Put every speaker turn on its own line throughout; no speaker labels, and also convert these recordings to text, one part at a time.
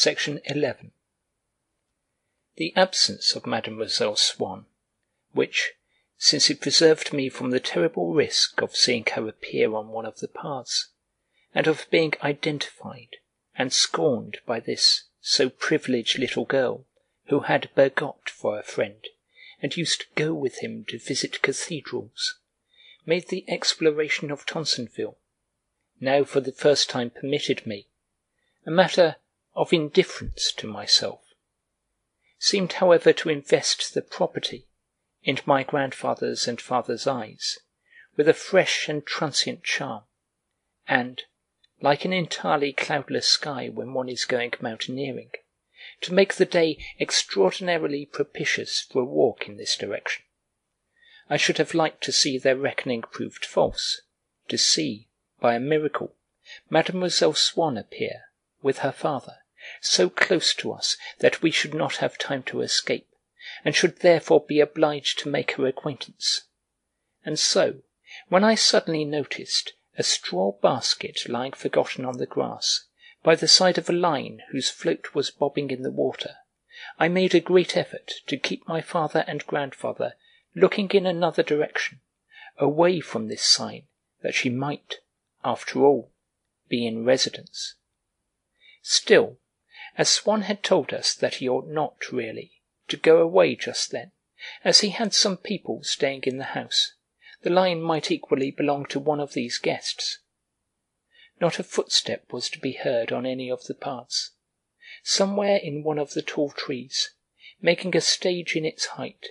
Section 11 The absence of Mademoiselle Swann, which, since it preserved me from the terrible risk of seeing her appear on one of the paths, and of being identified and scorned by this so privileged little girl who had Bergotte for a friend and used to go with him to visit cathedrals, made the exploration of Tansonville, now for the first time permitted me, a matter of indifference to myself, seemed however to invest the property, in my grandfather's and father's eyes, with a fresh and transient charm, and, like an entirely cloudless sky when one is going mountaineering, to make the day extraordinarily propitious for a walk in this direction. I should have liked to see their reckoning proved false, to see, by a miracle, Mademoiselle Swann appear, with her father, so close to us that we should not have time to escape, and should therefore be obliged to make her acquaintance. And so, when I suddenly noticed a straw basket lying forgotten on the grass, by the side of a line whose float was bobbing in the water, I made a great effort to keep my father and grandfather looking in another direction, away from this sign that she might, after all, be in residence. Still, as Swann had told us that he ought not, really, to go away just then, as he had some people staying in the house, the line might equally belong to one of these guests. Not a footstep was to be heard on any of the paths. Somewhere in one of the tall trees, making a stage in its height,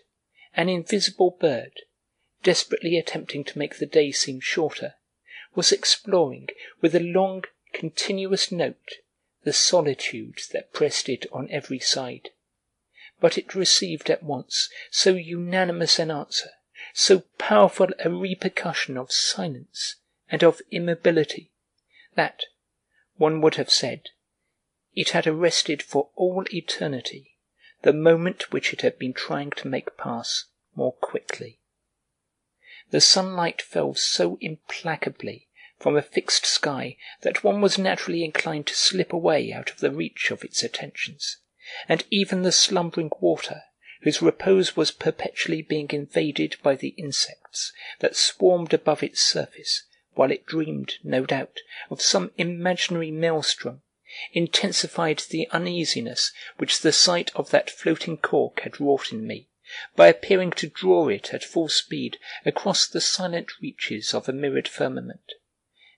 an invisible bird, desperately attempting to make the day seem shorter, was exploring with a long, continuous note the solitude that pressed it on every side. But it received at once so unanimous an answer, so powerful a repercussion of silence and of immobility, that, one would have said, it had arrested for all eternity the moment which it had been trying to make pass more quickly. The sunlight fell so implacably from a fixed sky that one was naturally inclined to slip away out of the reach of its attentions, and even the slumbering water, whose repose was perpetually being invaded by the insects that swarmed above its surface, while it dreamed, no doubt, of some imaginary maelstrom, intensified the uneasiness which the sight of that floating cork had wrought in me, by appearing to draw it at full speed across the silent reaches of a mirrored firmament.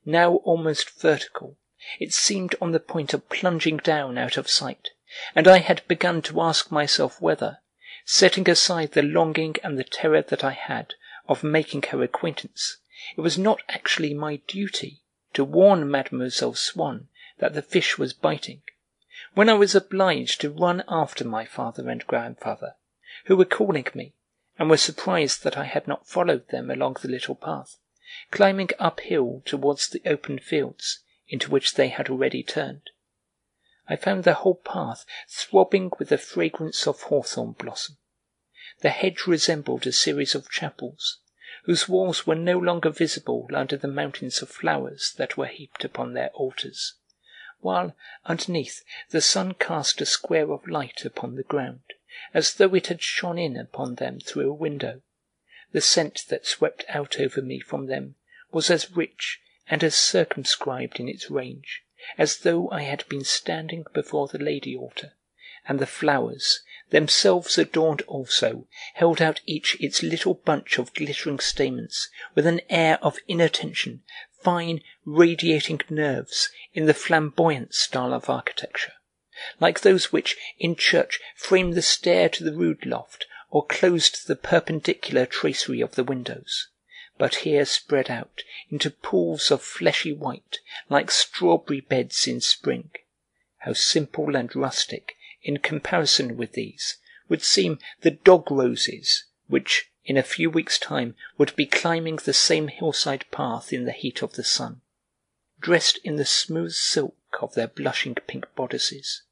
Now almost vertical, it seemed on the point of plunging down out of sight, and I had begun to ask myself whether, setting aside the longing and the terror that I had of making her acquaintance, it was not actually my duty to warn Mademoiselle Swann that the fish was biting, when I was obliged to run after my father and grandfather, who were calling me, and were surprised that I had not followed them along the little path, climbing uphill towards the open fields into which they had already turned. I found the whole path throbbing with the fragrance of hawthorn blossom. The hedge resembled a series of chapels, whose walls were no longer visible under the mountains of flowers that were heaped upon their altars while, underneath, the sun cast a square of light upon the ground, as though it had shone in upon them through a window. The scent that swept out over me from them was as rich and as circumscribed in its range as though I had been standing before the lady altar, and the flowers, themselves adorned also, held out each its little bunch of glittering stamens with an air of inattention fine, radiating nerves in the flamboyant style of architecture, like those which, in church, frame the stair to the rood loft or closed the perpendicular tracery of the windows, but here spread out into pools of fleshy white, like strawberry beds in spring. How simple and rustic, in comparison with these, would seem the dog roses which in a few weeks' time would be climbing the same hillside path in the heat of the sun, dressed in the smooth silk of their blushing pink bodices,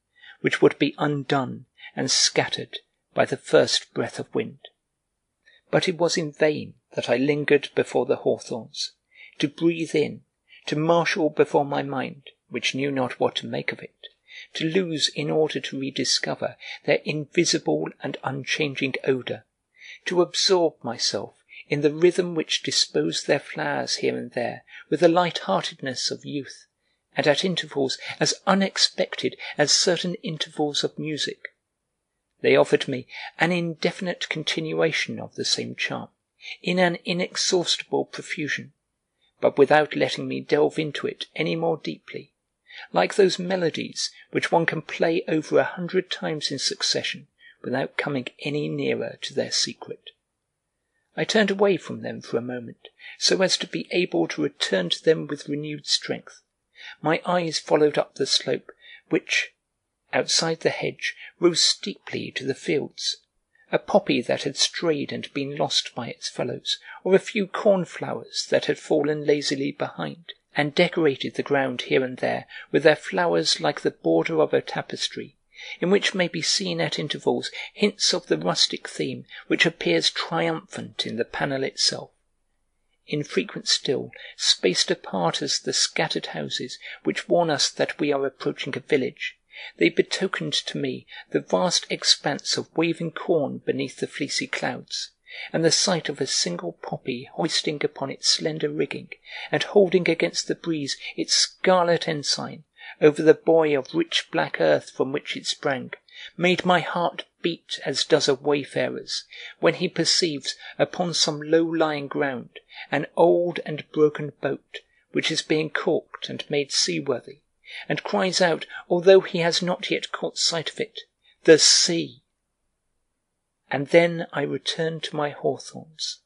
which would be undone and scattered by the first breath of wind. But it was in vain that I lingered before the hawthorns, to breathe in, to marshal before my mind, which knew not what to make of it, to lose in order to rediscover their invisible and unchanging odour, to absorb myself in the rhythm which disposed their flowers here and there with the light-heartedness of youth, and at intervals as unexpected as certain intervals of music. They offered me an indefinite continuation of the same charm, in an inexhaustible profusion, but without letting me delve into it any more deeply, like those melodies which one can play over a hundred times in succession without coming any nearer to their secret. I turned away from them for a moment, so as to be able to return to them with renewed strength. My eyes followed up the slope, which, outside the hedge, rose steeply to the fields. A poppy that had strayed and been lost by its fellows, or a few cornflowers that had fallen lazily behind, and decorated the ground here and there with their flowers like the border of a tapestry, in which may be seen at intervals hints of the rustic theme which appears triumphant in the panel itself. Infrequent still, spaced apart as the scattered houses which warn us that we are approaching a village, they betokened to me the vast expanse of waving corn beneath the fleecy clouds, and the sight of a single poppy hoisting upon its slender rigging and holding against the breeze its scarlet ensign over the buoy of rich black earth from which it sprang, made my heart beat as does a wayfarer's when he perceives upon some low-lying ground an old and broken boat which is being caulked and made seaworthy, and cries out, although he has not yet caught sight of it, "The sea!" And then I returned to my hawthorns,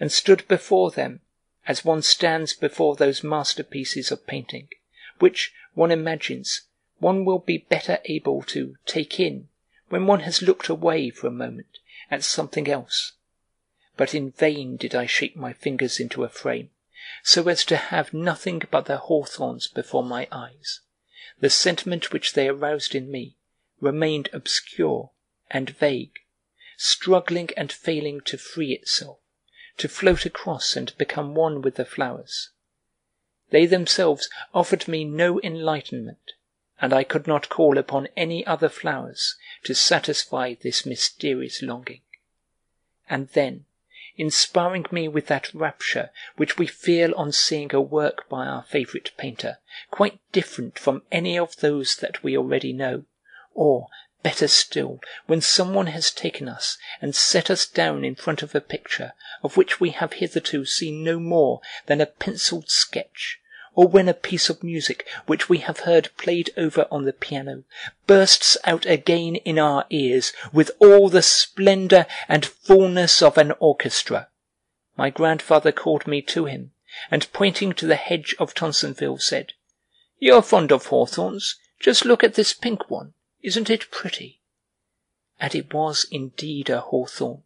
and stood before them as one stands before those masterpieces of painting, which, one imagines, one will be better able to take in when one has looked away for a moment at something else. But in vain did I shape my fingers into a frame, so as to have nothing but the hawthorns before my eyes. The sentiment which they aroused in me remained obscure and vague, struggling and failing to free itself, to float across and become one with the flowers. They themselves offered me no enlightenment, and I could not call upon any other flowers to satisfy this mysterious longing. And then, inspiring me with that rapture which we feel on seeing a work by our favourite painter, quite different from any of those that we already know, or, better still, when some one has taken us and set us down in front of a picture of which we have hitherto seen no more than a pencilled sketch, or when a piece of music which we have heard played over on the piano bursts out again in our ears with all the splendour and fullness of an orchestra. My grandfather called me to him, and pointing to the hedge of Tansonville, said, "You're fond of hawthorns; just look at this pink one. Isn't it pretty?" And it was indeed a hawthorn,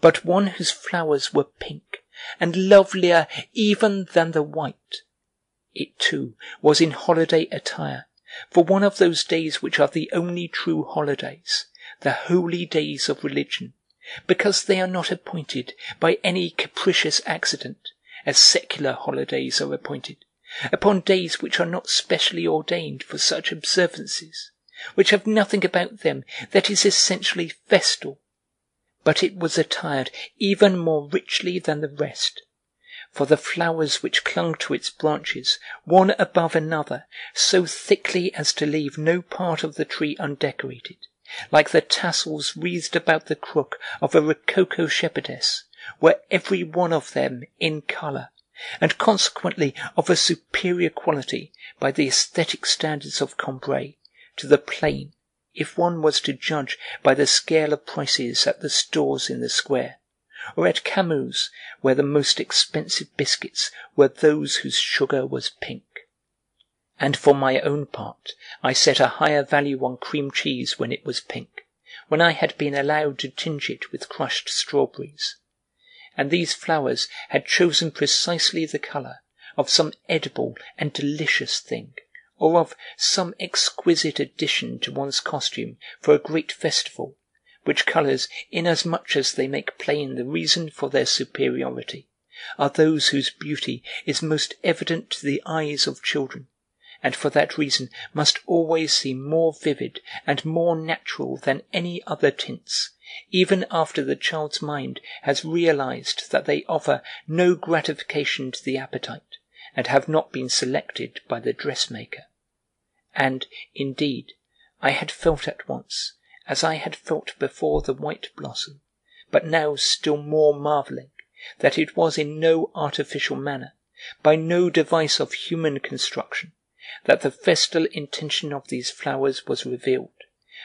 but one whose flowers were pink, and lovelier even than the white. It, too, was in holiday attire, for one of those days which are the only true holidays, the holy days of religion, because they are not appointed by any capricious accident, as secular holidays are appointed, upon days which are not specially ordained for such observances which have nothing about them that is essentially festal, but it was attired even more richly than the rest, for the flowers which clung to its branches, one above another, so thickly as to leave no part of the tree undecorated, like the tassels wreathed about the crook of a rococo shepherdess, were every one of them in colour, and consequently of a superior quality by the aesthetic standards of Combray to the plain, if one was to judge by the scale of prices at the stores in the square, or at Camus's, where the most expensive biscuits were those whose sugar was pink. And for my own part I set a higher value on cream cheese when it was pink, when I had been allowed to tinge it with crushed strawberries. And these flowers had chosen precisely the colour of some edible and delicious thing or of some exquisite addition to one's costume for a great festival, which colours, inasmuch as they make plain the reason for their superiority, are those whose beauty is most evident to the eyes of children, and for that reason must always seem more vivid and more natural than any other tints, even after the child's mind has realized that they offer no gratification to the appetite and have not been selected by the dressmaker. And, indeed, I had felt at once, as I had felt before the white blossom, but now still more marvelling, that it was in no artificial manner, by no device of human construction, that the festal intention of these flowers was revealed,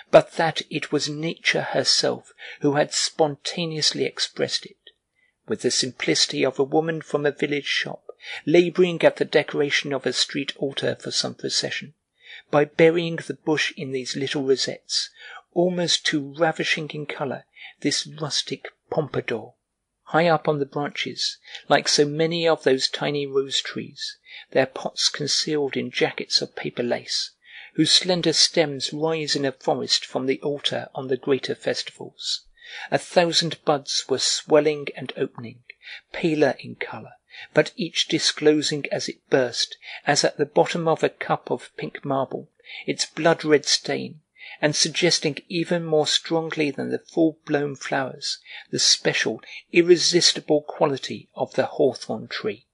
but that it was nature herself who had spontaneously expressed it, with the simplicity of a woman from a village shop labouring at the decoration of a street altar for some procession, by burying the bush in these little rosettes, almost too ravishing in colour this rustic pompadour. High up on the branches, like so many of those tiny rose trees, their pots concealed in jackets of paper lace, whose slender stems rise in a forest from the altar on the greater festivals. A thousand buds were swelling and opening, paler in colour, but each disclosing as it burst, as at the bottom of a cup of pink marble, its blood-red stain, and suggesting even more strongly than the full-blown flowers the special, irresistible quality of the hawthorn tree,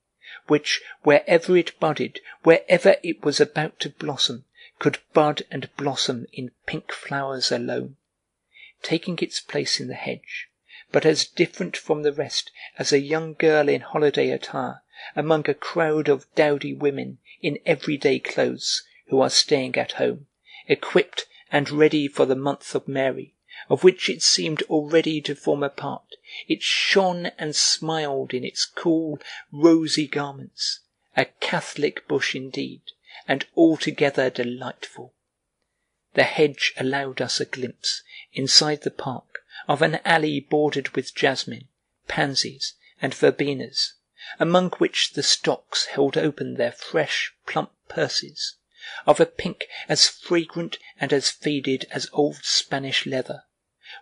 which, wherever it budded, wherever it was about to blossom, could bud and blossom in pink flowers alone, taking its place in the hedge, but as different from the rest as a young girl in holiday attire among a crowd of dowdy women in everyday clothes who are staying at home, equipped and ready for the month of Mary, of which it seemed already to form a part. It shone and smiled in its cool, rosy garments, a Catholic bush indeed, and altogether delightful. The hedge allowed us a glimpse, inside the park, of an alley bordered with jasmine, pansies, and verbenas, among which the stocks held open their fresh, plump purses of a pink as fragrant and as faded as old Spanish leather,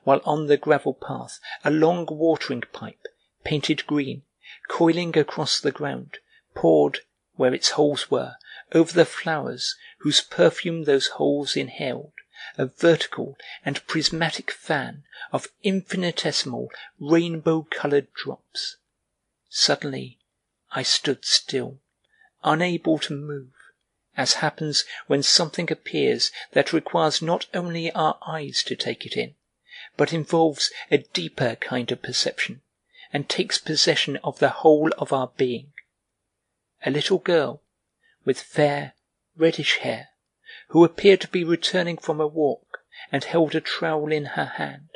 while on the gravel path a long watering pipe, painted green, coiling across the ground, poured, where its holes were, over the flowers whose perfume those holes inhaled, a vertical and prismatic fan of infinitesimal rainbow-coloured drops. Suddenly I stood still, unable to move as happens when something appears that requires not only our eyes to take it in, but involves a deeper kind of perception, and takes possession of the whole of our being. A little girl, with fair, reddish hair, who appeared to be returning from a walk and held a trowel in her hand,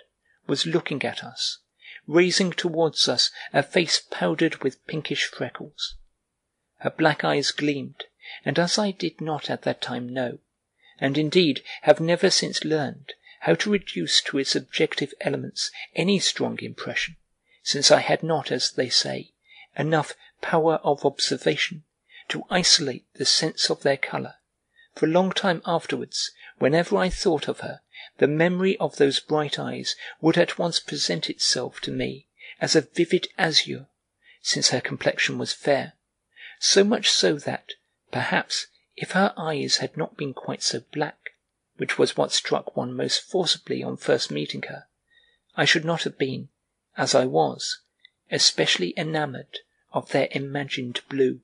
was looking at us, raising towards us a face powdered with pinkish freckles. Her black eyes gleamed, and as I did not at that time know, and indeed have never since learned, how to reduce to its objective elements any strong impression, since I had not, as they say, enough power of observation to isolate the sense of their colour, for a long time afterwards, whenever I thought of her, the memory of those bright eyes would at once present itself to me as a vivid azure, since her complexion was fair, so much so that, Perhaps if her eyes had not been quite so black, which was what struck one most forcibly on first meeting her, I should not have been, as I was, especially enamoured of their imagined blue.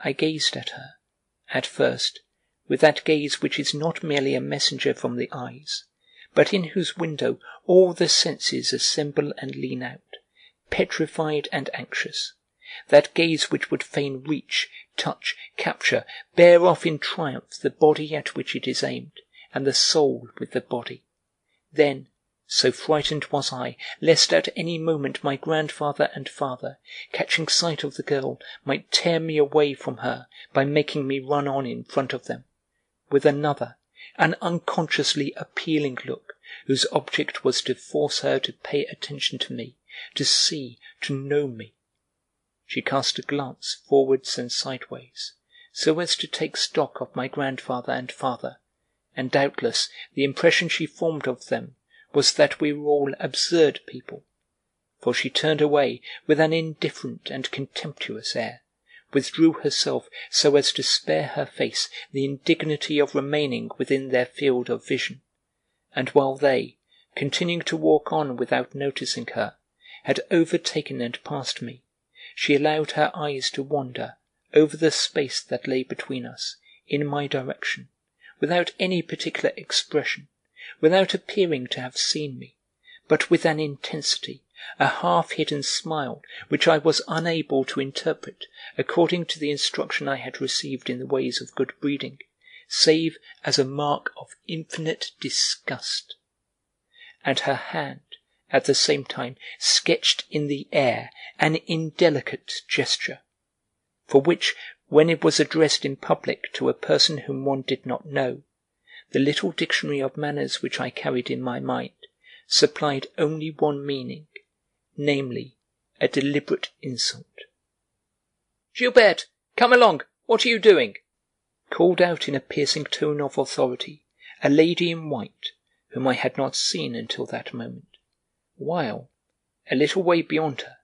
I gazed at her, at first, with that gaze which is not merely a messenger from the eyes, but in whose window all the senses assemble and lean out, petrified and anxious that gaze which would fain reach, touch, capture, bear off in triumph the body at which it is aimed, and the soul with the body. Then, so frightened was I lest at any moment my grandfather and father, catching sight of the girl, might tear me away from her by making me run on in front of them, with another, an unconsciously appealing look, whose object was to force her to pay attention to me, to see, to know me. She cast a glance forwards and sideways, so as to take stock of my grandfather and father, and doubtless the impression she formed of them was that we were all absurd people, for she turned away with an indifferent and contemptuous air, withdrew herself so as to spare her face the indignity of remaining within their field of vision, and while they, continuing to walk on without noticing her, had overtaken and passed me, she allowed her eyes to wander over the space that lay between us, in my direction, without any particular expression, without appearing to have seen me, but with an intensity, a half-hidden smile which I was unable to interpret according to the instruction I had received in the ways of good breeding, save as a mark of infinite disgust. And her hand, at the same time, sketched in the air an indelicate gesture, for which, when it was addressed in public to a person whom one did not know, the little dictionary of manners which I carried in my mind supplied only one meaning, namely, a deliberate insult. "Gilberte, come along! What are you doing?" called out in a piercing tone of authority a lady in white whom I had not seen until that moment, while, a little way beyond her,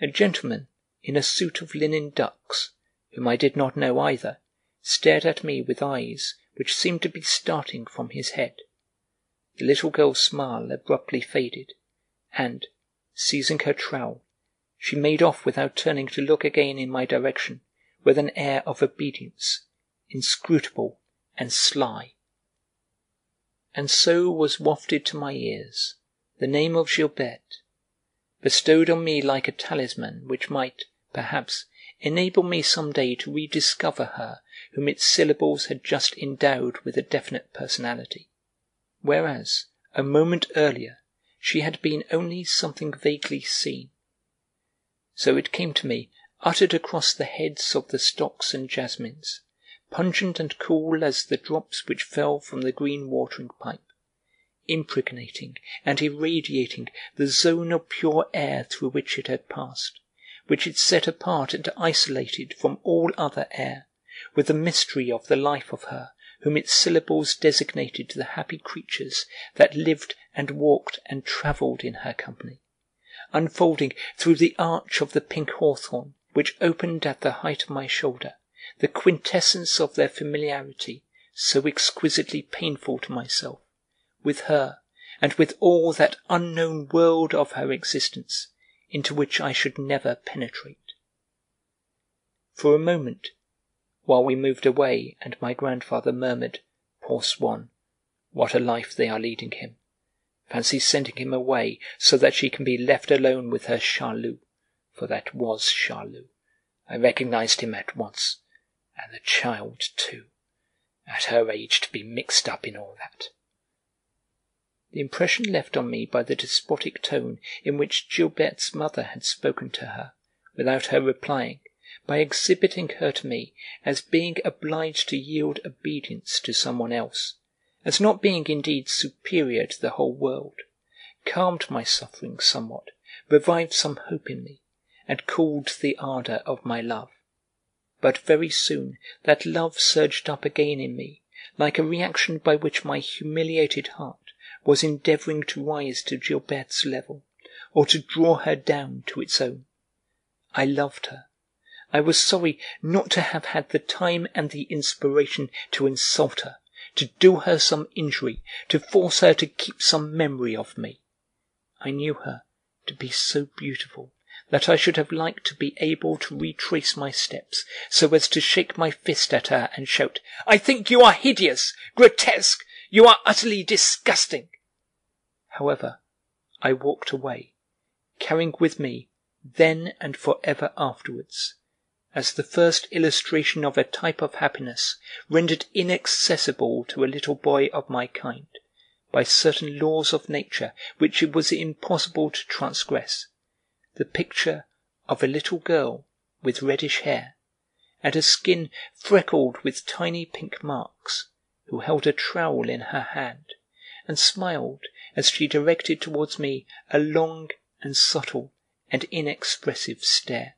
a gentleman in a suit of linen ducks, whom I did not know either, stared at me with eyes which seemed to be starting from his head. The little girl's smile abruptly faded, and, seizing her trowel, she made off without turning to look again in my direction, with an air of obedience, inscrutable and sly. And so was wafted to my ears the name of Gilberte, bestowed on me like a talisman which might, perhaps, enable me some day to rediscover her whom its syllables had just endowed with a definite personality, whereas, a moment earlier, she had been only something vaguely seen. So it came to me, uttered across the heads of the stocks and jasmines, pungent and cool as the drops which fell from the green watering pipe, impregnating and irradiating the zone of pure air through which it had passed, which it set apart and isolated from all other air, with the mystery of the life of her whom its syllables designated to the happy creatures that lived and walked and travelled in her company, unfolding through the arch of the pink hawthorn which opened at the height of my shoulder the quintessence of their familiarity so exquisitely painful to myself, with her and with all that unknown world of her existence into which I should never penetrate. For a moment while we moved away and my grandfather murmured, Poor Swann, what a life they are leading him. Fancy sending him away so that she can be left alone with her Charlus, for that was Charlus. I recognized him at once, and the child too, at her age to be mixed up in all that. The impression left on me by the despotic tone in which Gilberte's mother had spoken to her, without her replying, by exhibiting her to me as being obliged to yield obedience to some one else, as not being indeed superior to the whole world, calmed my sufferings somewhat, revived some hope in me, and cooled the ardour of my love. But very soon that love surged up again in me, like a reaction by which my humiliated heart was endeavouring to rise to Gilberte's level, or to draw her down to its own. I loved her I was sorry not to have had the time and the inspiration to insult her, to do her some injury, to force her to keep some memory of me. I knew her to be so beautiful that I should have liked to be able to retrace my steps so as to shake my fist at her and shout, I think you are hideous, grotesque, you are utterly disgusting. However, I walked away, carrying with me, then and for ever afterwards, as the first illustration of a type of happiness rendered inaccessible to a little boy of my kind by certain laws of nature which it was impossible to transgress, the picture of a little girl with reddish hair and a skin freckled with tiny pink marks, who held a trowel in her hand and smiled as she directed towards me a long and subtle and inexpressive stare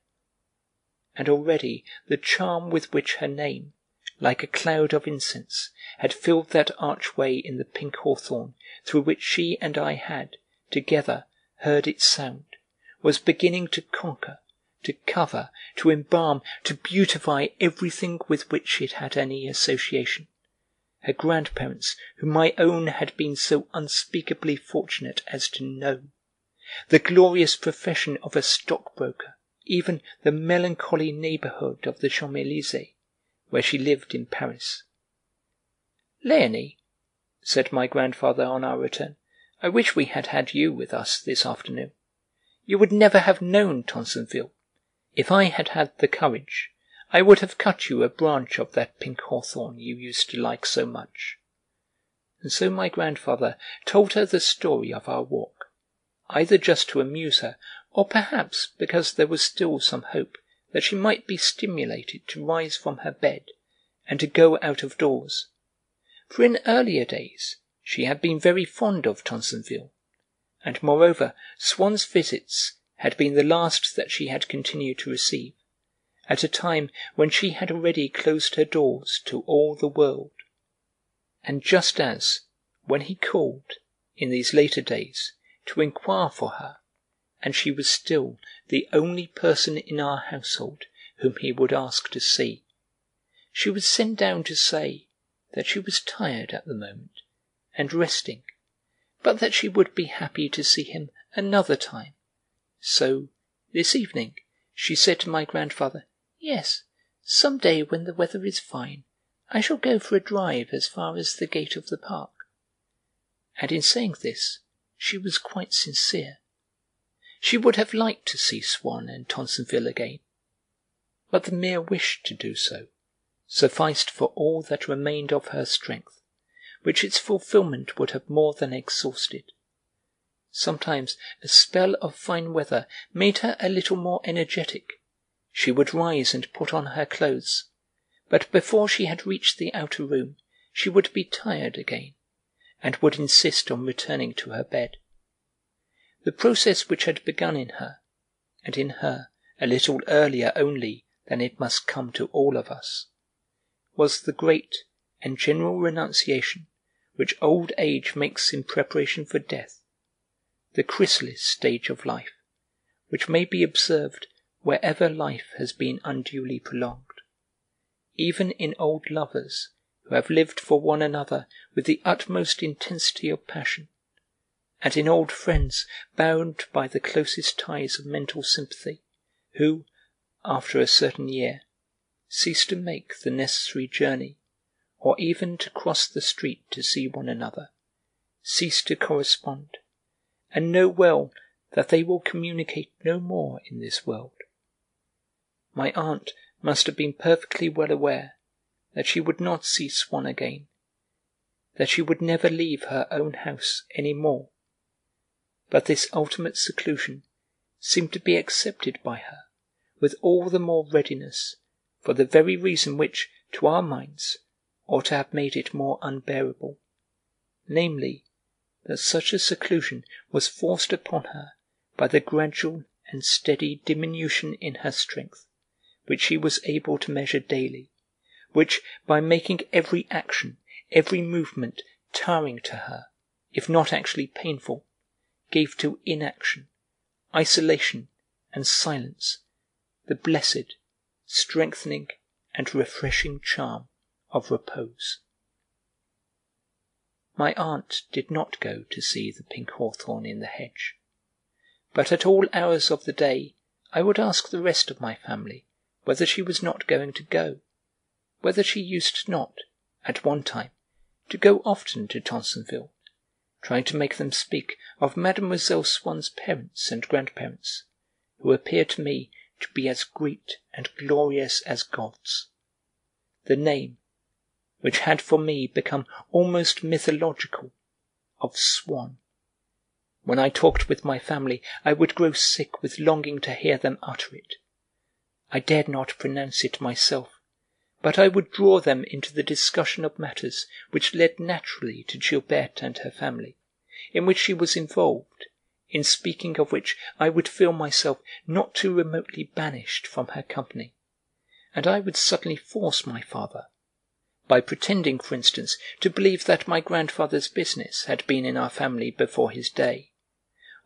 and already the charm with which her name, like a cloud of incense, had filled that archway in the pink hawthorn through which she and I had, together, heard its sound, was beginning to conquer, to cover, to embalm, to beautify everything with which it had any association. Her grandparents, whom my own had been so unspeakably fortunate as to know, the glorious profession of a stockbroker, even the melancholy neighbourhood of the Champs Elysées, where she lived in Paris. "Léonie," said my grandfather on our return, "I wish we had had you with us this afternoon. You would never have known Tansonville. If I had had the courage, I would have cut you a branch of that pink hawthorn you used to like so much." And so my grandfather told her the story of our walk, either just to amuse her, or perhaps because there was still some hope that she might be stimulated to rise from her bed and to go out of doors; for in earlier days she had been very fond of Tansonville and moreover Swann's visits had been the last that she had continued to receive, at a time when she had already closed her doors to all the world. And just as, when he called, in these later days, to inquire for her, and she was still the only person in our household whom he would ask to see, she would send down to say that she was tired at the moment and resting but that she would be happy to see him another time. So, this evening, she said to my grandfather, "Yes, some day when the weather is fine, I shall go for a drive as far as the gate of the park." And in saying this she was quite sincere. She would have liked to see Swann and Tansonville again, but the mere wish to do so sufficed for all that remained of her strength which its fulfilment would have more than exhausted. Sometimes a spell of fine weather made her a little more energetic; she would rise and put on her clothes, but before she had reached the outer room she would be tired again, and would insist on returning to her bed. The process which had begun in her, and in her a little earlier only than it must come to all of us, was the great and general renunciation which old age makes in preparation for death, the chrysalis stage of life, which may be observed wherever life has been unduly prolonged, even in old lovers who have lived for one another with the utmost intensity of passion, and in old friends bound by the closest ties of mental sympathy, who, after a certain year, cease to make the necessary journey or even to cross the street to see one another, cease to correspond, and know well that they will communicate no more in this world. My aunt must have been perfectly well aware that she would not see Swann again, that she would never leave her own house any more, but this ultimate seclusion seemed to be accepted by her with all the more readiness for the very reason which, to our minds, ought to have made it more unbearable, namely, that such a seclusion was forced upon her by the gradual and steady diminution in her strength, which she was able to measure daily, which, by making every action, every movement tiring to her, if not actually painful, gave to inaction, isolation, and silence the blessed, strengthening, and refreshing charm of repose. My aunt did not go to see the pink hawthorn in the hedge, but at all hours of the day I would ask the rest of my family whether she was not going to go, whether she used not, at one time, to go often to Tansonville, trying to make them speak of Mademoiselle Swann's parents and grandparents, who appeared to me to be as great and glorious as gods. The name which had for me become almost mythological, of Swann. When I talked with my family I would grow sick with longing to hear them utter it. I dared not pronounce it myself, but I would draw them into the discussion of matters which led naturally to Gilberte and her family, in which she was involved, in speaking of which I would feel myself not too remotely banished from her company, and I would suddenly force my father by pretending, for instance, to believe that my grandfather's business had been in our family before his day,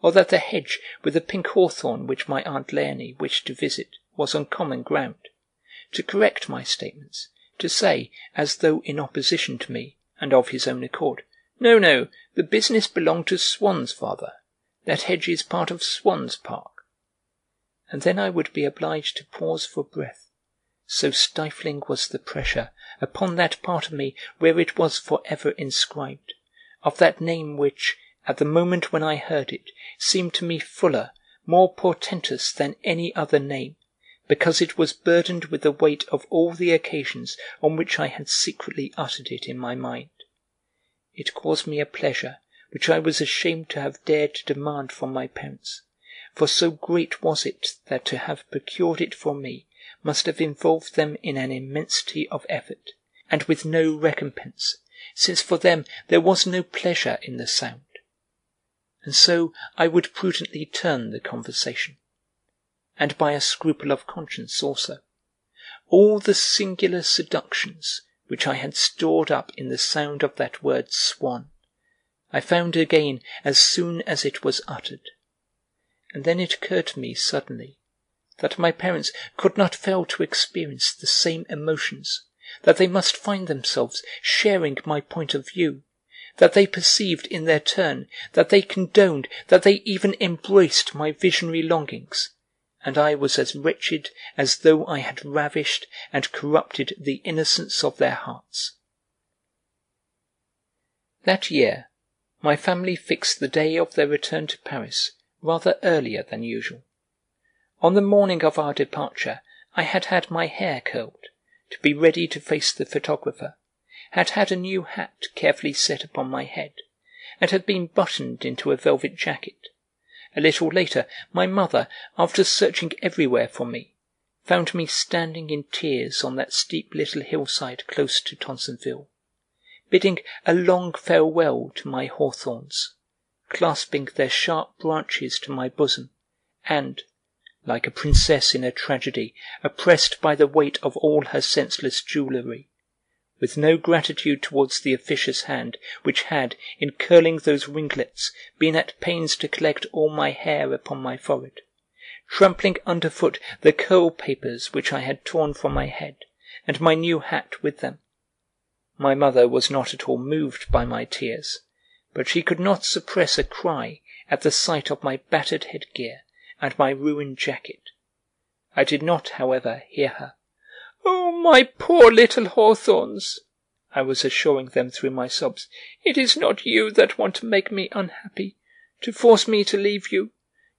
or that the hedge with the pink hawthorn which my aunt Léonie wished to visit was on common ground, to correct my statements, to say, as though in opposition to me, and of his own accord, "No, no, the business belonged to Swann's father; that hedge is part of Swann's park," and then I would be obliged to pause for breath, so stifling was the pressure upon that part of me where it was for ever inscribed, of that name which, at the moment when I heard it, seemed to me fuller, more portentous than any other name, because it was burdened with the weight of all the occasions on which I had secretly uttered it in my mind. It caused me a pleasure which I was ashamed to have dared to demand from my parents, for so great was it that to have procured it for me must have involved them in an immensity of effort, and with no recompense, since for them there was no pleasure in the sound. And so I would prudently turn the conversation, and by a scruple of conscience also. All the singular seductions which I had stored up in the sound of that word Swann, I found again as soon as it was uttered. And then it occurred to me suddenly that my parents could not fail to experience the same emotions, that they must find themselves sharing my point of view, that they perceived in their turn, that they condoned, that they even embraced my visionary longings, and I was as wretched as though I had ravished and corrupted the innocence of their hearts. That year my family fixed the day of their return to Paris rather earlier than usual. On the morning of our departure I had had my hair curled, to be ready to face the photographer, had had a new hat carefully set upon my head, and had been buttoned into a velvet jacket. A little later my mother, after searching everywhere for me, found me standing in tears on that steep little hillside close to Tansonville, bidding a long farewell to my hawthorns, clasping their sharp branches to my bosom, and, like a princess in a tragedy oppressed by the weight of all her senseless jewellery, with no gratitude towards the officious hand which had, in curling those ringlets, been at pains to collect all my hair upon my forehead, trampling underfoot the curl papers which I had torn from my head, and my new hat with them. My mother was not at all moved by my tears, but she could not suppress a cry at the sight of my battered headgear and my ruined jacket. I did not, however, hear her. "Oh, my poor little hawthorns!" I was assuring them through my sobs. "It is not you that want to make me unhappy, to force me to leave you.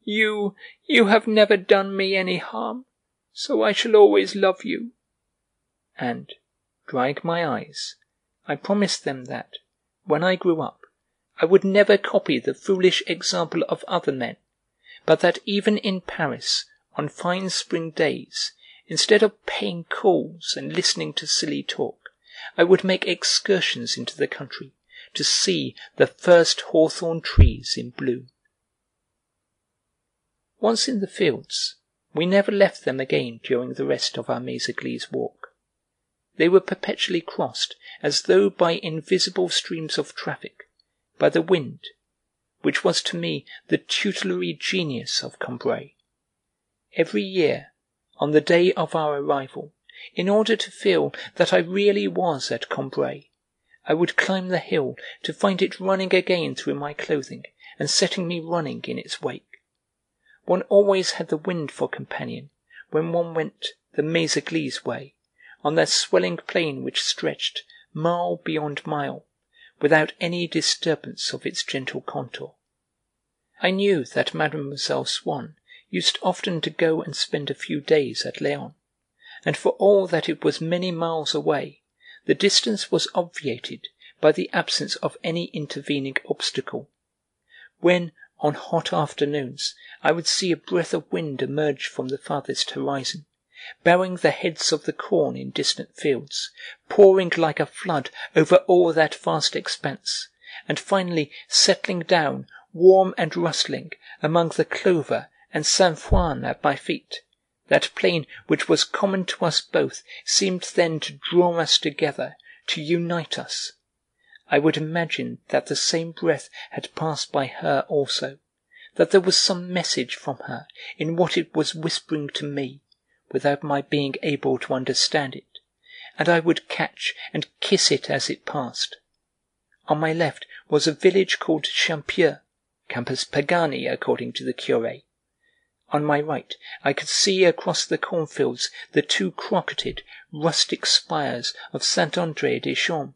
You, you have never done me any harm, so I shall always love you." And, drying my eyes, I promised them that, when I grew up, I would never copy the foolish example of other men but that even in Paris, on fine spring days, instead of paying calls and listening to silly talk, I would make excursions into the country to see the first hawthorn trees in bloom. Once in the fields, we never left them again during the rest of our Méséglise walk. They were perpetually crossed, as though by invisible streams of traffic, by the wind which was to me the tutelary genius of Combray. Every year, on the day of our arrival, in order to feel that I really was at Combray, I would climb the hill to find it running again through my clothing and setting me running in its wake. One always had the wind for companion when one went the Méséglise way, on that swelling plain which stretched, mile beyond mile, without any disturbance of its gentle contour. I knew that Mademoiselle Swann used often to go and spend a few days at Laon, and for all that it was many miles away, the distance was obviated by the absence of any intervening obstacle. When, on hot afternoons, I would see a breath of wind emerge from the farthest horizon, bowing the heads of the corn in distant fields, pouring like a flood over all that vast expanse, and finally settling down, warm and rustling, among the clover and sainfoin at my feet, that plain which was common to us both seemed then to draw us together, to unite us. I would imagine that the same breath had passed by her also, that there was some message from her in what it was whispering to me without my being able to understand it, and I would catch and kiss it as it passed. On my left was a village called Champieu, Campus Pagani according to the Curé. On my right I could see across the cornfields the two crocketed, rustic spires of Saint André des Champs,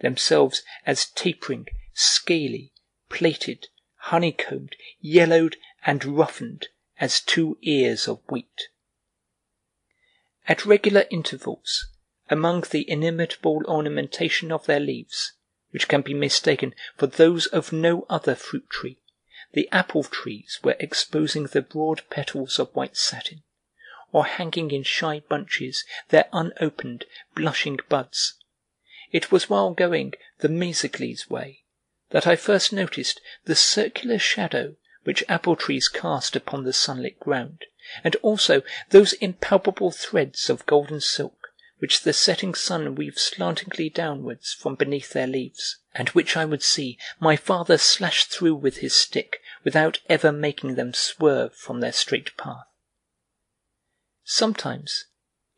themselves as tapering, scaly, plated, honeycombed, yellowed, and roughened as two ears of wheat. At regular intervals, among the inimitable ornamentation of their leaves, which can be mistaken for those of no other fruit tree, the apple trees were exposing the broad petals of white satin, or hanging in shy bunches their unopened, blushing buds. It was while going the Méséglise way that I first noticed the circular shadow which apple trees cast upon the sunlit ground, and also those impalpable threads of golden silk which the setting sun weaves slantingly downwards from beneath their leaves, and which I would see my father slash through with his stick without ever making them swerve from their straight path. Sometimes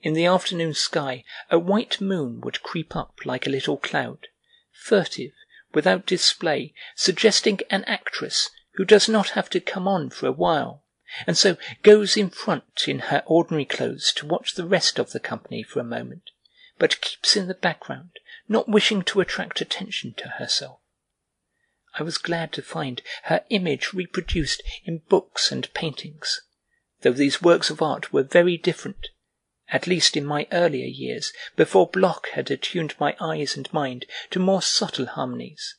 in the afternoon sky a white moon would creep up like a little cloud, furtive, without display, suggesting an actress who does not have to come on for a while, and so goes in front in her ordinary clothes to watch the rest of the company for a moment, but keeps in the background, not wishing to attract attention to herself. I was glad to find her image reproduced in books and paintings, though these works of art were very different, at least in my earlier years, before Bloch had attuned my eyes and mind to more subtle harmonies,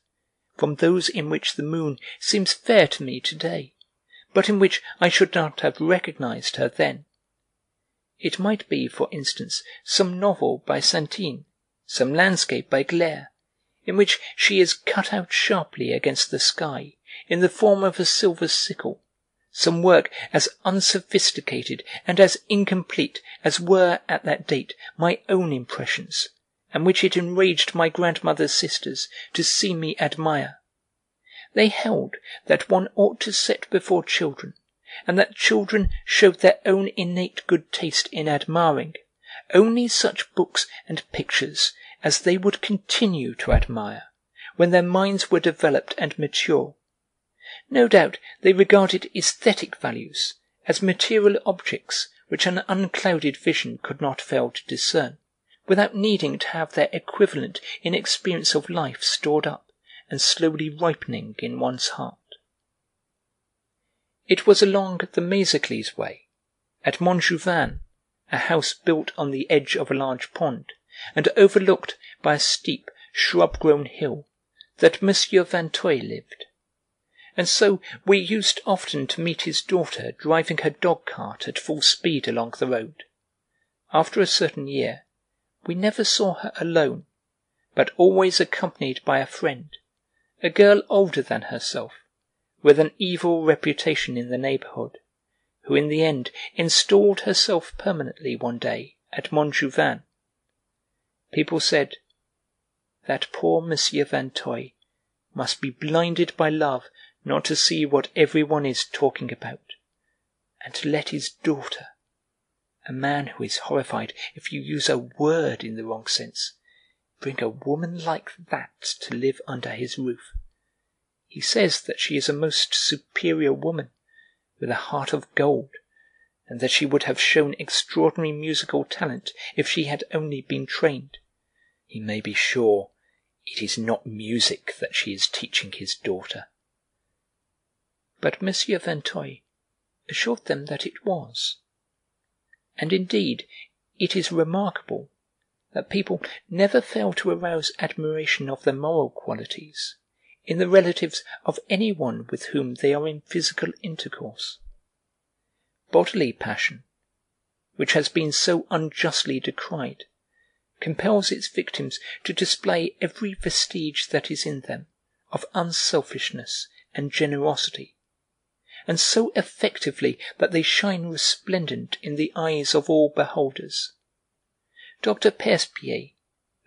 from those in which the moon seems fair to me today, but in which I should not have recognized her then. It might be, for instance, some novel by Saintine, some landscape by Gleyre, in which she is cut out sharply against the sky in the form of a silver sickle, some work as unsophisticated and as incomplete as were at that date my own impressions, and which it enraged my grandmother's sisters to see me admire. They held that one ought to set before children, and that children showed their own innate good taste in admiring, only such books and pictures as they would continue to admire when their minds were developed and mature. No doubt they regarded aesthetic values as material objects which an unclouded vision could not fail to discern, without needing to have their equivalent in experience of life stored up and slowly ripening in one's heart. It was along the Méséglise way, at Montjouvain, a house built on the edge of a large pond, and overlooked by a steep, shrub-grown hill, that M. Vinteuil lived. And so we used often to meet his daughter driving her dog-cart at full speed along the road. After a certain year, we never saw her alone, but always accompanied by a friend, a girl older than herself, with an evil reputation in the neighborhood, who in the end installed herself permanently one day at Montjouvain. People said, "That poor Monsieur Vinteuil must be blinded by love not to see what every one is talking about, and to let his daughter, a man who is horrified if you use a word in the wrong sense, bring a woman like that to live under his roof. He says that she is a most superior woman, with a heart of gold, and that she would have shown extraordinary musical talent if she had only been trained he may be sure it is not music that she is teaching his daughter. But Monsieur Vinteuil assured them that it was. And indeed it is remarkable that people never fail to arouse admiration of their moral qualities in the relatives of any one with whom they are in physical intercourse. Bodily passion, which has been so unjustly decried, compels its victims to display every vestige that is in them of unselfishness and generosity, and so effectively that they shine resplendent in the eyes of all beholders. Dr. Percepied,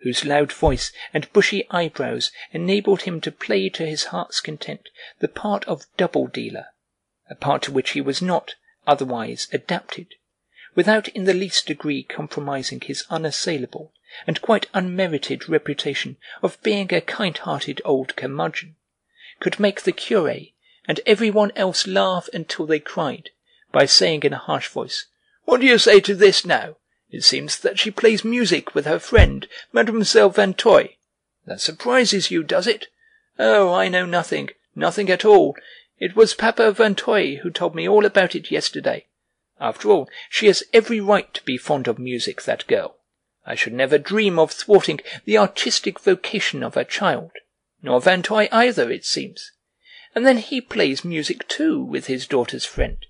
whose loud voice and bushy eyebrows enabled him to play to his heart's content the part of double dealer, a part to which he was not, otherwise, adapted, without in the least degree compromising his unassailable and quite unmerited reputation of being a kind-hearted old curmudgeon, could make the Curé and every one else laugh until they cried, by saying in a harsh voice, "What do you say to this now? It seems that she plays music with her friend, Mademoiselle Vinteuil. That surprises you, does it? Oh, I know nothing, nothing at all. It was Papa Vinteuil who told me all about it yesterday. After all, she has every right to be fond of music, that girl. I should never dream of thwarting the artistic vocation of her child, nor Vinteuil either, it seems. And then he plays music too, with his daughter's friend.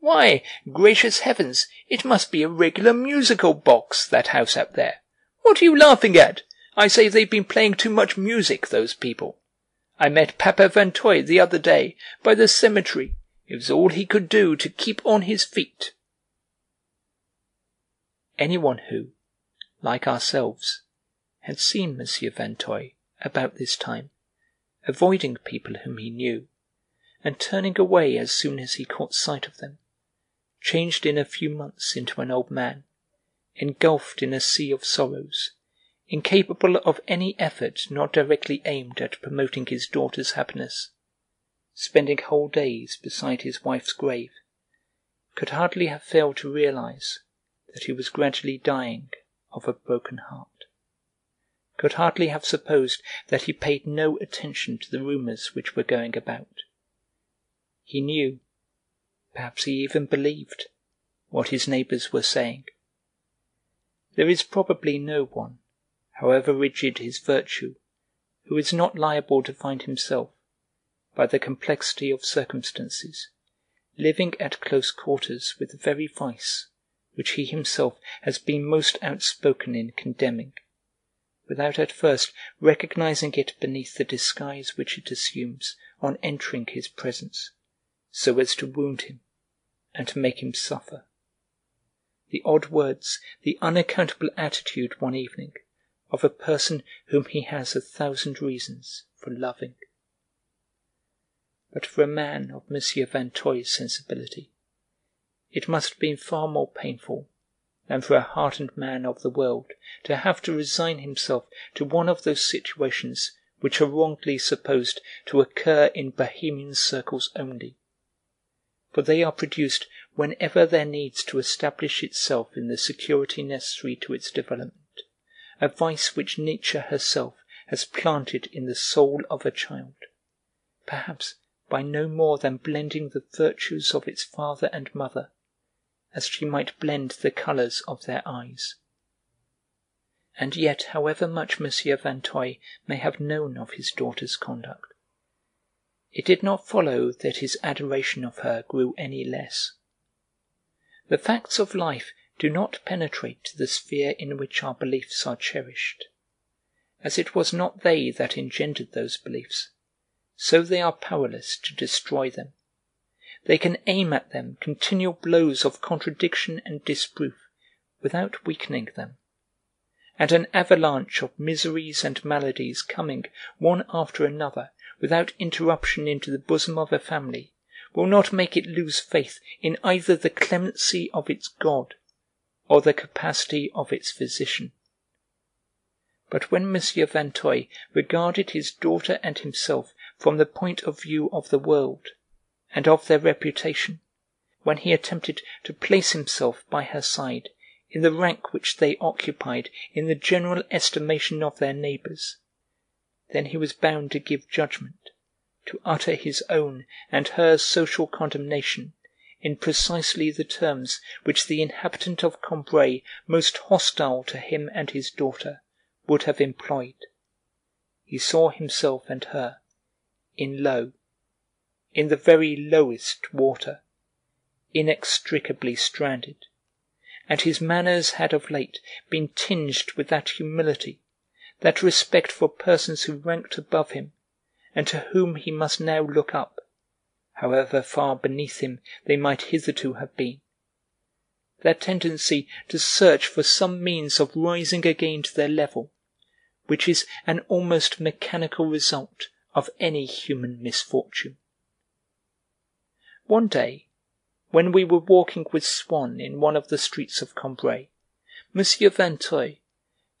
Why, gracious heavens, it must be a regular musical box, that house up there. What are you laughing at? I say they've been playing too much music, those people. I met Papa Vinteuil the other day, by the cemetery. It was all he could do to keep on his feet. Anyone who, like ourselves, had seen Monsieur Vinteuil about this time, avoiding people whom he knew, and turning away as soon as he caught sight of them, changed in a few months into an old man, engulfed in a sea of sorrows, incapable of any effort not directly aimed at promoting his daughter's happiness, spending whole days beside his wife's grave, could hardly have failed to realize that he was gradually dying of a broken heart, could hardly have supposed that he paid no attention to the rumours which were going about. He knew perhaps he even believed, what his neighbours were saying. There is probably no one, however rigid his virtue, who is not liable to find himself, by the complexity of circumstances, living at close quarters with the very vice which he himself has been most outspoken in condemning, without at first recognizing it beneath the disguise which it assumes on entering his presence so as to wound him and to make him suffer. The odd words, the unaccountable attitude one evening of a person whom he has a thousand reasons for loving. But for a man of Monsieur Vinteuil's sensibility, it must have been far more painful than for a hardened man of the world to have to resign himself to one of those situations which are wrongly supposed to occur in Bohemian circles only for they are produced whenever there needs to establish itself in the security necessary to its development, a vice which nature herself has planted in the soul of a child, perhaps by no more than blending the virtues of its father and mother, as she might blend the colours of their eyes. And yet, however much Monsieur Vinteuil may have known of his daughter's conduct, it did not follow that his adoration of her grew any less. The facts of life do not penetrate to the sphere in which our beliefs are cherished. As it was not they that engendered those beliefs, so they are powerless to destroy them. They can aim at them continual blows of contradiction and disproof without weakening them. And an avalanche of miseries and maladies coming, one after another, without interruption into the bosom of a family will not make it lose faith in either the clemency of its God or the capacity of its physician. But when Monsieur Vinteuil regarded his daughter and himself from the point of view of the world and of their reputation, when he attempted to place himself by her side in the rank which they occupied in the general estimation of their neighbours, then he was bound to give judgment, to utter his own and her social condemnation in precisely the terms which the inhabitant of Combray most hostile to him and his daughter would have employed. He saw himself and her in low, in the very lowest water, inextricably stranded, and his manners had of late been tinged with that humility that respect for persons who ranked above him, and to whom he must now look up, however far beneath him they might hitherto have been; that tendency to search for some means of rising again to their level, which is an almost mechanical result of any human misfortune. One day, when we were walking with Swann in one of the streets of Combray, M. Vinteuil,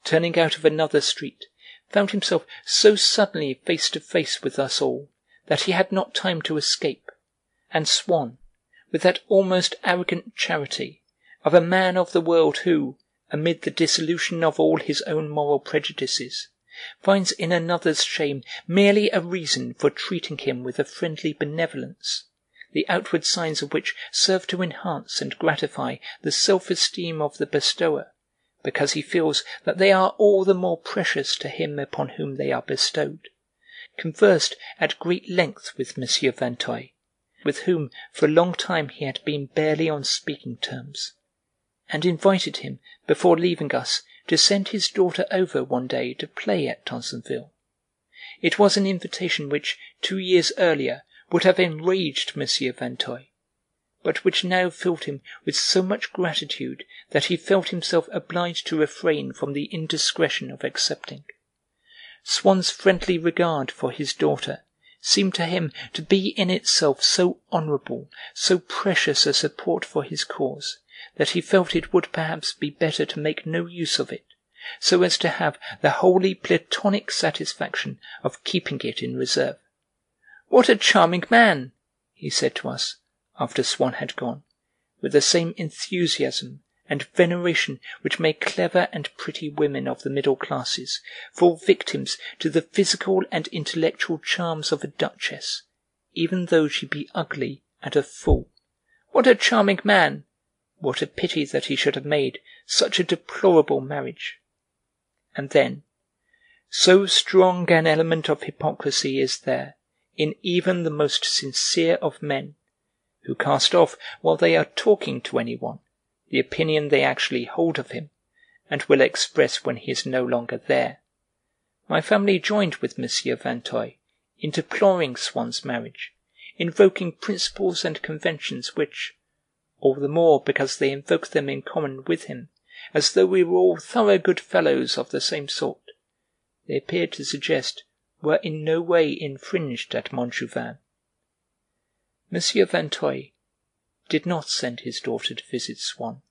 turning out of another street, found himself so suddenly face to face with us all that he had not time to escape, and Swann, with that almost arrogant charity of a man of the world who, amid the dissolution of all his own moral prejudices, finds in another's shame merely a reason for treating him with a friendly benevolence, the outward signs of which serve to enhance and gratify the self esteem of the bestower, because he feels that they are all the more precious to him upon whom they are bestowed, conversed at great length with M. Vinteuil, with whom for a long time he had been barely on speaking terms, and invited him, before leaving us, to send his daughter over one day to play at Tansonville. It was an invitation which, two years earlier, would have enraged M. Vinteuil, but which now filled him with so much gratitude that he felt himself obliged to refrain from the indiscretion of accepting. Swann's friendly regard for his daughter seemed to him to be in itself so honourable, so precious a support for his cause, that he felt it would perhaps be better to make no use of it, so as to have the wholly platonic satisfaction of keeping it in reserve. "What a charming man!" he said to us, after Swann had gone, with the same enthusiasm and veneration which make clever and pretty women of the middle classes fall victims to the physical and intellectual charms of a duchess, even though she be ugly and a fool. "What a charming man! What a pity that he should have made such a deplorable marriage!" And then, so strong an element of hypocrisy is there in even the most sincere of men, who cast off while they are talking to anyone the opinion they actually hold of him, and will express when he is no longer there. My family joined with M. Vinteuil in deploring Swann's marriage, invoking principles and conventions which all the more because they invoked them in common with him, as though we were all thorough good fellows of the same sort, they appeared to suggest were in no way infringed at Montjouvain. Vinteuil did not send his daughter to visit Swann,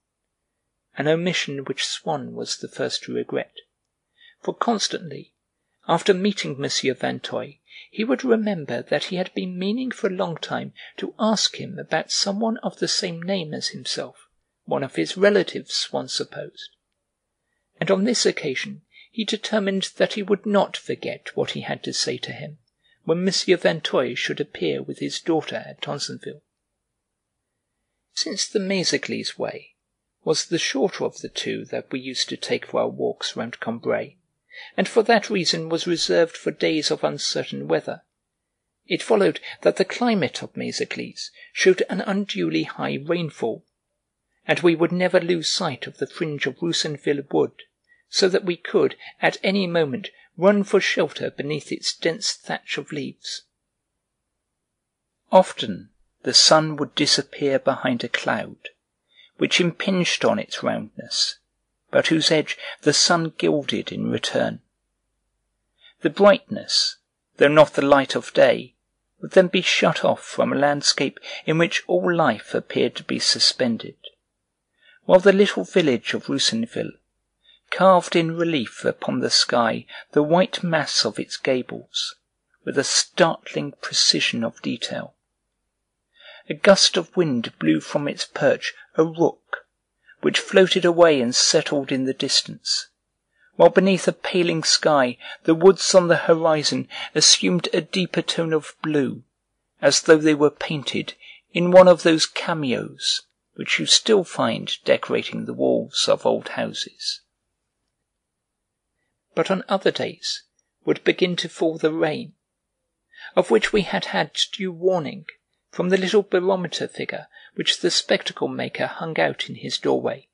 an omission which Swann was the first to regret, for constantly, after meeting M. Vinteuil, he would remember that he had been meaning for a long time to ask him about some one of the same name as himself, one of his relatives, Swann supposed. And on this occasion he determined that he would not forget what he had to say to him when M. Vinteuil should appear with his daughter at Tansonville. Since the Méséglise way was the shorter of the two that we used to take for our walks round Combray, and for that reason was reserved for days of uncertain weather, it followed that the climate of Méséglise showed an unduly high rainfall, and we would never lose sight of the fringe of Roussainville wood, so that we could, at any moment, run for shelter beneath its dense thatch of leaves. Often the sun would disappear behind a cloud, which impinged on its roundness, but whose edge the sun gilded in return. The brightness, though not the light of day, would then be shut off from a landscape in which all life appeared to be suspended, while the little village of Roussainville carved in relief upon the sky the white mass of its gables, with a startling precision of detail. A gust of wind blew from its perch a rook, which floated away and settled in the distance, while beneath a paling sky the woods on the horizon assumed a deeper tone of blue, as though they were painted in one of those cameos which you still find decorating the walls of old houses. But on other days would begin to fall the rain, of which we had had due warning from the little barometer figure which the spectacle maker hung out in his doorway.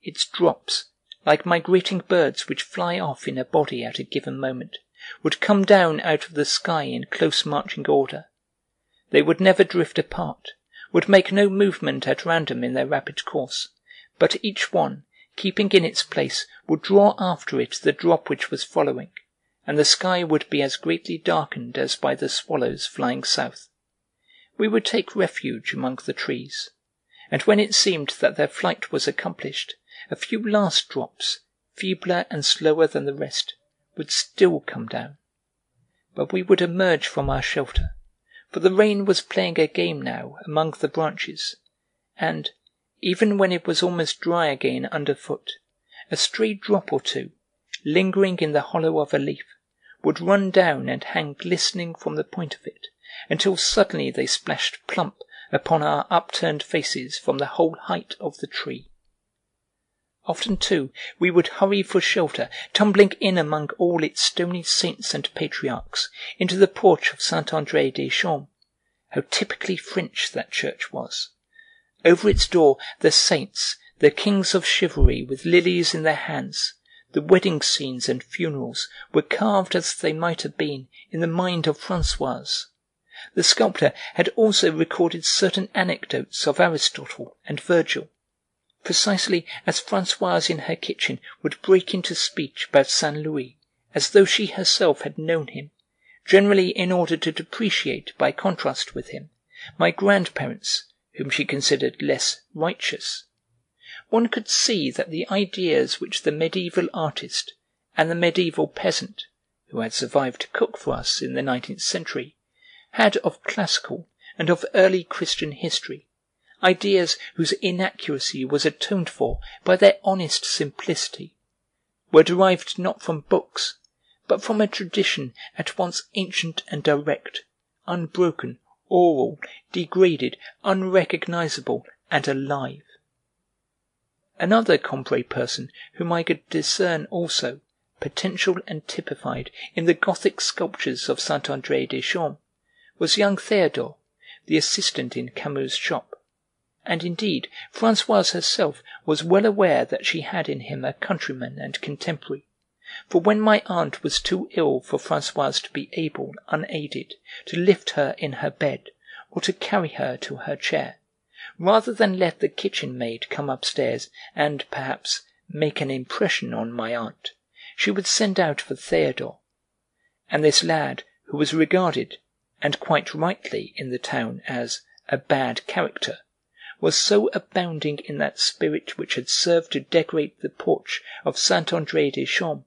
Its drops, like migrating birds which fly off in a body at a given moment, would come down out of the sky in close marching order. They would never drift apart, would make no movement at random in their rapid course, but each one, keeping in its place, would draw after it the drop which was following, and the sky would be as greatly darkened as by the swallows flying south we would take refuge among the trees, and when it seemed that their flight was accomplished, a few last drops, feebler and slower than the rest, would still come down. But we would emerge from our shelter, for the rain was playing a game now among the branches, and, even when it was almost dry again underfoot, a stray drop or two, lingering in the hollow of a leaf, would run down and hang glistening from the point of it until suddenly they splashed plump upon our upturned faces from the whole height of the tree. Often, too, we would hurry for shelter, tumbling in among all its stony saints and patriarchs, into the porch of Saint André des Champs. How typically French that church was! Over its door the saints, the kings of chivalry with lilies in their hands, the wedding scenes and funerals were carved as they might have been in the mind of Françoise. The sculptor had also recorded certain anecdotes of Aristotle and Virgil precisely as Françoise in her kitchen would break into speech about Saint Louis as though she herself had known him, generally in order to depreciate by contrast with him my grandparents whom she considered less righteous. One could see that the ideas which the medieval artist and the medieval peasant, who had survived to cook for us in the nineteenth century, had of classical and of early Christian history ideas whose inaccuracy was atoned for by their honest simplicity, were derived not from books, but from a tradition at once ancient and direct, unbroken, oral, degraded, unrecognizable, and alive. Another Combray person whom I could discern also, potential and typified, in the Gothic sculptures of Saint André des Champs, was young Théodore, the assistant in Camus's shop and indeed Françoise herself was well aware that she had in him a countryman and contemporary, for when my aunt was too ill for Françoise to be able, unaided, to lift her in her bed or to carry her to her chair, rather than let the kitchen maid come upstairs and, perhaps, make an impression on my aunt, she would send out for Théodore; and this lad, who was regarded, and quite rightly, in the town as a bad character, was so abounding in that spirit which had served to decorate the porch of Saint André des Champs,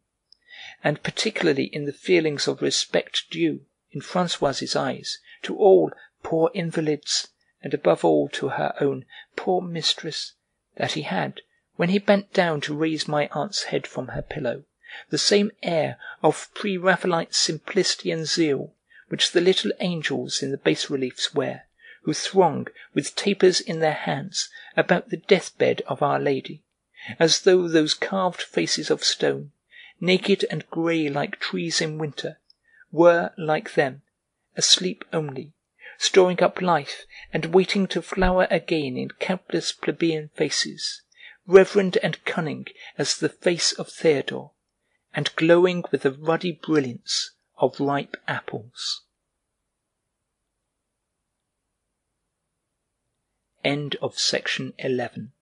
and particularly in the feelings of respect due, in Françoise's eyes, to all poor invalids, and above all to her own poor mistress, that he had, when he bent down to raise my aunt's head from her pillow, the same air of pre Raphaelite simplicity and zeal which the little angels in the bas reliefs wear who throng, with tapers in their hands, about the deathbed of Our Lady, as though those carved faces of stone, naked and grey like trees in winter, were, like them, asleep only, storing up life and waiting to flower again in countless plebeian faces, reverend and cunning as the face of Théodore, and glowing with the ruddy brilliance of ripe apples. End of section 11